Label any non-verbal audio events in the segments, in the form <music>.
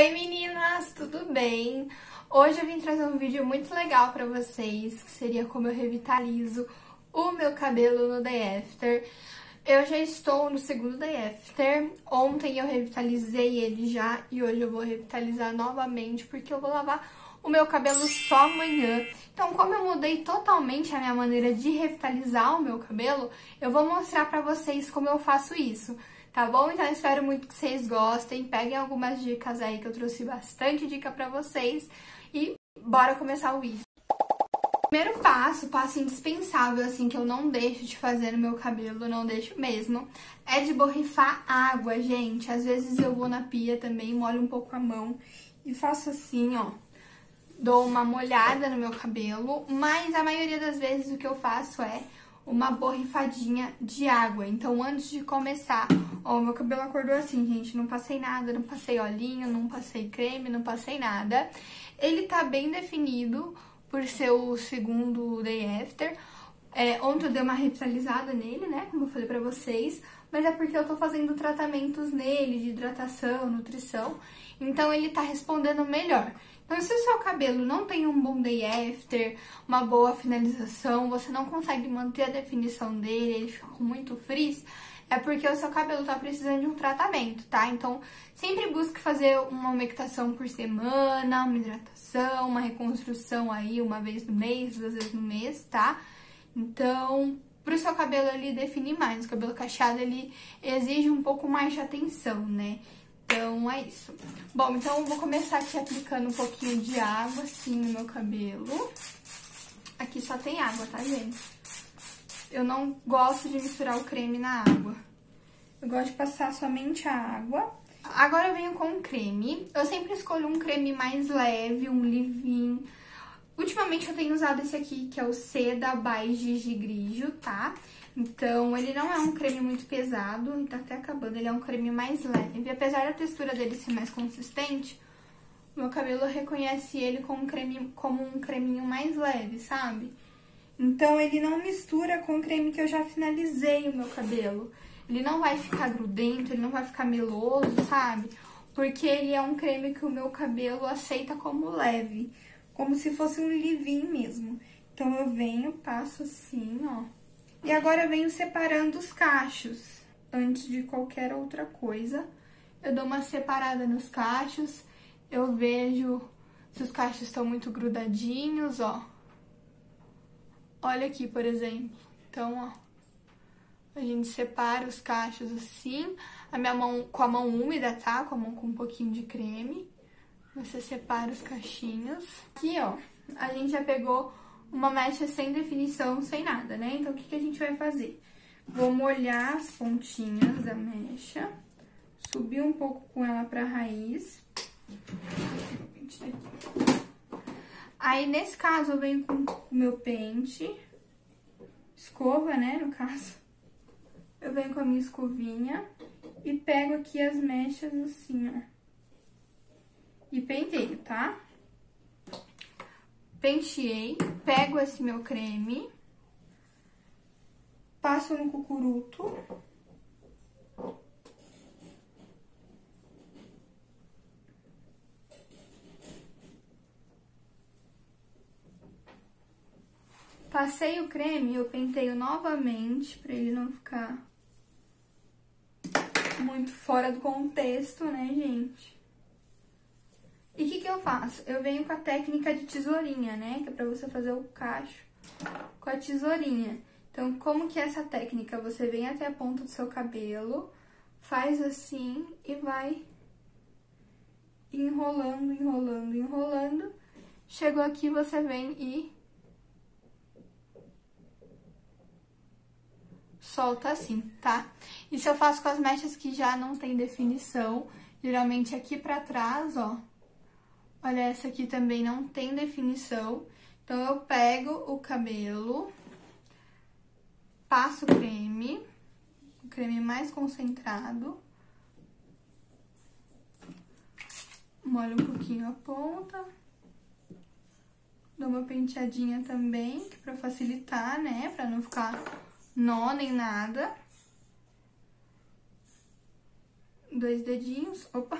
Oi meninas, tudo bem? Hoje eu vim trazer um vídeo muito legal pra vocês, que seria como eu revitalizo o meu cabelo no Day After. Eu já estou no segundo Day After, ontem eu revitalizei ele já e hoje eu vou revitalizar novamente porque eu vou lavar o meu cabelo só amanhã. Então, como eu mudei totalmente a minha maneira de revitalizar o meu cabelo, eu vou mostrar pra vocês como eu faço isso tá bom? Então espero muito que vocês gostem, peguem algumas dicas aí que eu trouxe bastante dica pra vocês e bora começar o vídeo. Primeiro passo, passo indispensável, assim, que eu não deixo de fazer no meu cabelo, não deixo mesmo, é de borrifar água, gente. Às vezes eu vou na pia também, molho um pouco a mão e faço assim, ó. Dou uma molhada no meu cabelo, mas a maioria das vezes o que eu faço é uma borrifadinha de água. Então, antes de começar, ó, meu cabelo acordou assim, gente, não passei nada, não passei olhinho, não passei creme, não passei nada. Ele tá bem definido por ser o segundo day after. É, ontem eu dei uma revitalizada nele, né, como eu falei pra vocês, mas é porque eu tô fazendo tratamentos nele, de hidratação, nutrição, então ele tá respondendo melhor. Então, se o seu cabelo não tem um bom day after, uma boa finalização, você não consegue manter a definição dele, ele fica com muito frizz, é porque o seu cabelo tá precisando de um tratamento, tá? Então, sempre busque fazer uma umectação por semana, uma hidratação, uma reconstrução aí uma vez no mês, duas vezes no mês, tá? Então, pro seu cabelo ele definir mais, o cabelo cacheado ele exige um pouco mais de atenção, né? Então, é isso. Bom, então eu vou começar aqui aplicando um pouquinho de água, assim, no meu cabelo. Aqui só tem água, tá, gente? Eu não gosto de misturar o creme na água. Eu gosto de passar somente a água. Agora eu venho com o creme. Eu sempre escolho um creme mais leve, um leave-in. Ultimamente eu tenho usado esse aqui, que é o Seda by Gigi Grigio, tá? Então, ele não é um creme muito pesado, tá até acabando, ele é um creme mais leve. E apesar da textura dele ser mais consistente, meu cabelo reconhece ele como um, creme, como um creminho mais leve, sabe? Então, ele não mistura com o creme que eu já finalizei o meu cabelo. Ele não vai ficar grudento, ele não vai ficar meloso, sabe? Porque ele é um creme que o meu cabelo aceita como leve, como se fosse um leave mesmo. Então, eu venho, passo assim, ó e agora eu venho separando os cachos. Antes de qualquer outra coisa, eu dou uma separada nos cachos, eu vejo se os cachos estão muito grudadinhos, ó. Olha aqui, por exemplo. Então, ó, a gente separa os cachos assim, a minha mão com a mão úmida, tá? Com a mão com um pouquinho de creme. Você separa os cachinhos. Aqui, ó, a gente já pegou uma mecha sem definição, sem nada, né? Então, o que, que a gente vai fazer? Vou molhar as pontinhas da mecha, subir um pouco com ela pra raiz. Aí, nesse caso, eu venho com o meu pente, escova, né, no caso. Eu venho com a minha escovinha e pego aqui as mechas assim, ó. E tá? penteei, pego esse meu creme, passo no cucuruto. Passei o creme, eu penteio novamente para ele não ficar muito fora do contexto, né, gente? E o que, que eu faço? Eu venho com a técnica de tesourinha, né? Que é pra você fazer o cacho com a tesourinha. Então, como que é essa técnica? Você vem até a ponta do seu cabelo, faz assim e vai enrolando, enrolando, enrolando. Chegou aqui, você vem e solta assim, tá? Isso eu faço com as mechas que já não tem definição, geralmente aqui pra trás, ó, Olha, essa aqui também não tem definição. Então, eu pego o cabelo, passo o creme, o creme mais concentrado. Molho um pouquinho a ponta. Dou uma penteadinha também, que pra facilitar, né? Pra não ficar nó nem nada. Dois dedinhos, opa,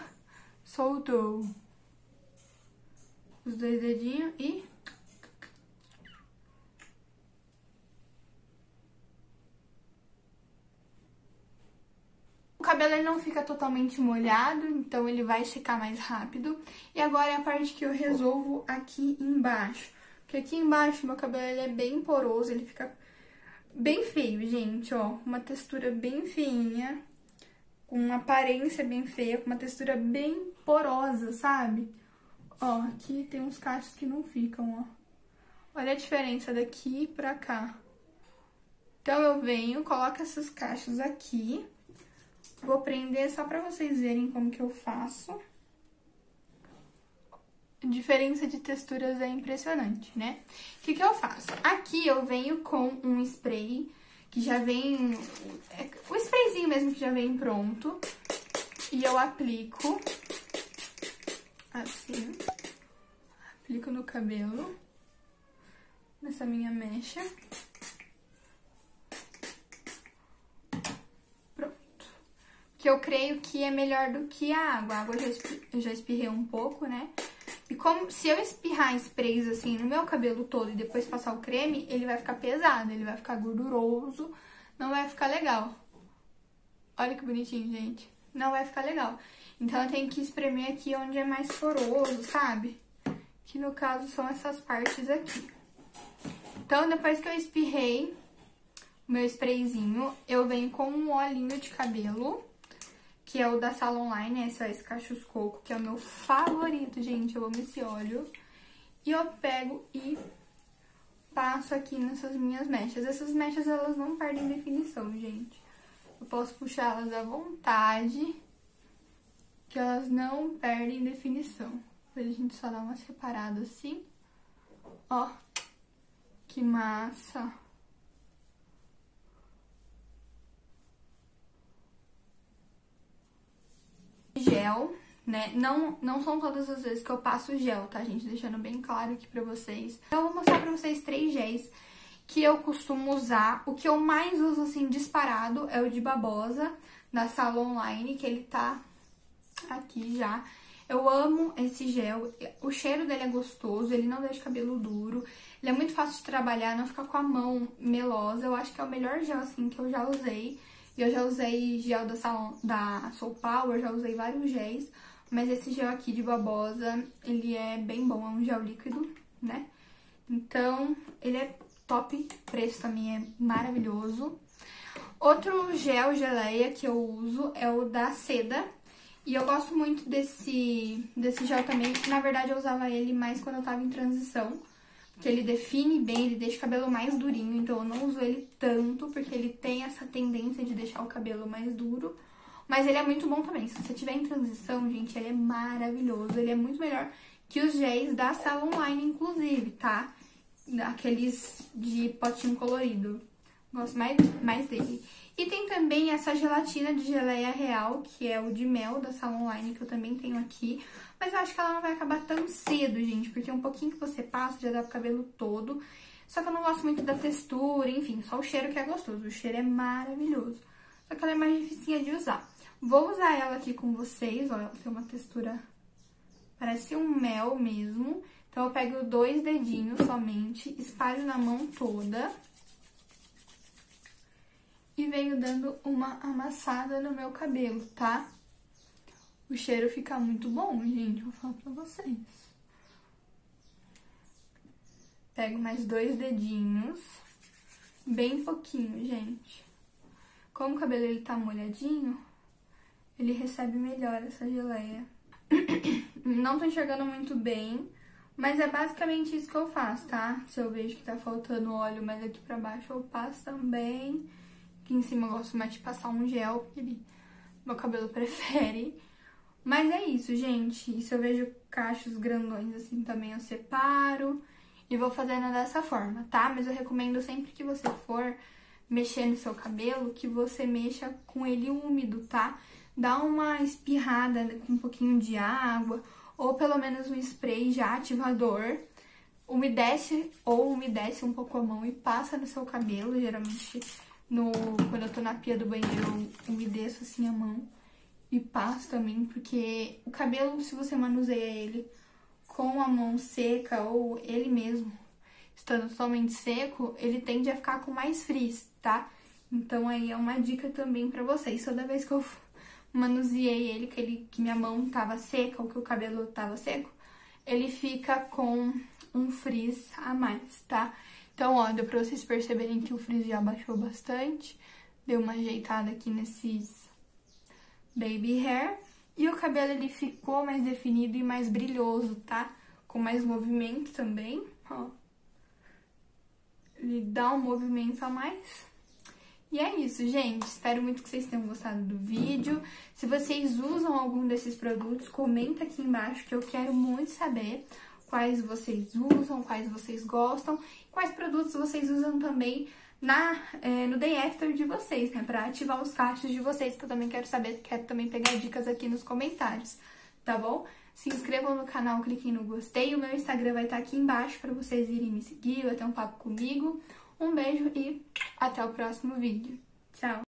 soltou os dois dedinhos e O cabelo ele não fica totalmente molhado, então ele vai secar mais rápido. E agora é a parte que eu resolvo aqui embaixo. Porque aqui embaixo meu cabelo ele é bem poroso, ele fica bem feio, gente, ó. Uma textura bem feinha, com uma aparência bem feia, com uma textura bem porosa, sabe? Ó, aqui tem uns cachos que não ficam, ó. Olha a diferença daqui pra cá. Então, eu venho, coloco esses cachos aqui Vou prender só pra vocês verem como que eu faço. A diferença de texturas é impressionante, né? O que que eu faço? Aqui eu venho com um spray que já vem... É, o sprayzinho mesmo que já vem pronto. E eu aplico assim. Aplico no cabelo. Nessa minha mecha. que eu creio que é melhor do que a água. A água eu já, eu já espirrei um pouco, né? E como se eu espirrar sprays assim no meu cabelo todo e depois passar o creme, ele vai ficar pesado, ele vai ficar gorduroso, não vai ficar legal. Olha que bonitinho, gente. Não vai ficar legal. Então eu tenho que espremer aqui onde é mais poroso, sabe? Que no caso são essas partes aqui. Então depois que eu espirrei o meu sprayzinho, eu venho com um olhinho de cabelo que é o da Sala Online, esse é esse Cachos Coco, que é o meu favorito, gente, eu amo esse óleo. E eu pego e passo aqui nessas minhas mechas. Essas mechas, elas não perdem definição, gente. Eu posso puxar elas à vontade, que elas não perdem definição. Depois a gente só dá uma separada assim. Ó, que massa! gel, né? Não, não são todas as vezes que eu passo gel, tá, gente? Deixando bem claro aqui pra vocês. Então, eu vou mostrar pra vocês três géis que eu costumo usar. O que eu mais uso, assim, disparado é o de babosa, da Sala Online, que ele tá aqui já. Eu amo esse gel, o cheiro dele é gostoso, ele não deixa o cabelo duro, ele é muito fácil de trabalhar, não fica com a mão melosa. Eu acho que é o melhor gel, assim, que eu já usei. E eu já usei gel da, Salon, da Soul Power, já usei vários géis. Mas esse gel aqui de babosa, ele é bem bom, é um gel líquido, né? Então, ele é top, preço também é maravilhoso. Outro gel geleia que eu uso é o da Seda. E eu gosto muito desse, desse gel também. Na verdade, eu usava ele mais quando eu tava em transição que ele define bem, ele deixa o cabelo mais durinho, então eu não uso ele tanto, porque ele tem essa tendência de deixar o cabelo mais duro. Mas ele é muito bom também. Se você tiver em transição, gente, ele é maravilhoso. Ele é muito melhor que os géis da sala online, inclusive, tá? Aqueles de potinho colorido. Gosto mais, mais dele. E tem também essa gelatina de geleia real, que é o de mel da sala online, que eu também tenho aqui. Mas eu acho que ela não vai acabar tão cedo, gente, porque um pouquinho que você passa já dá pro cabelo todo. Só que eu não gosto muito da textura, enfim, só o cheiro que é gostoso. O cheiro é maravilhoso. Só que ela é mais dificinha de usar. Vou usar ela aqui com vocês, ó, ela tem uma textura... Parece um mel mesmo. Então, eu pego dois dedinhos somente, espalho na mão toda. E venho dando uma amassada no meu cabelo, tá? O cheiro fica muito bom, gente, vou falar pra vocês. Pego mais dois dedinhos, bem pouquinho, gente. Como o cabelo ele tá molhadinho, ele recebe melhor essa geleia. <coughs> Não tô enxergando muito bem, mas é basicamente isso que eu faço, tá? Se eu vejo que tá faltando óleo, mas aqui pra baixo eu passo também. Aqui em cima eu gosto mais de passar um gel, porque meu cabelo <laughs> prefere. Mas é isso, gente. E se eu vejo cachos grandões assim também, eu separo e vou fazendo dessa forma, tá? Mas eu recomendo sempre que você for mexer no seu cabelo, que você mexa com ele úmido, tá? Dá uma espirrada com um pouquinho de água, ou pelo menos um spray já ativador. Umedece ou umedece um pouco a mão e passa no seu cabelo, geralmente no, quando eu tô na pia do banheiro, eu umedeço assim a mão e passo também, porque o cabelo, se você manuseia ele com a mão seca ou ele mesmo estando totalmente seco, ele tende a ficar com mais frizz, tá? Então aí é uma dica também pra vocês. Toda vez que eu <laughs> manuseei ele, que, ele, que minha mão tava seca ou que o cabelo tava seco, ele fica com um frizz a mais, tá? Então, ó, deu pra vocês perceberem que o frizz já baixou bastante. Deu uma ajeitada aqui nesses baby hair. E o cabelo, ele ficou mais definido e mais brilhoso, tá? Com mais movimento também, ó. Ele dá um movimento a mais. E é isso, gente. Espero muito que vocês tenham gostado do vídeo. Se vocês usam algum desses produtos, comenta aqui embaixo que eu quero muito saber quais vocês usam, quais vocês gostam, quais produtos vocês usam também na, é, no Day After de vocês, né? Pra ativar os cachos de vocês, que eu também quero saber, quero também pegar dicas aqui nos comentários, tá bom? Se inscrevam no canal, cliquem no gostei. O meu Instagram vai estar aqui embaixo para vocês irem me seguir, bater um papo comigo. Um beijo e até o próximo vídeo. Tchau!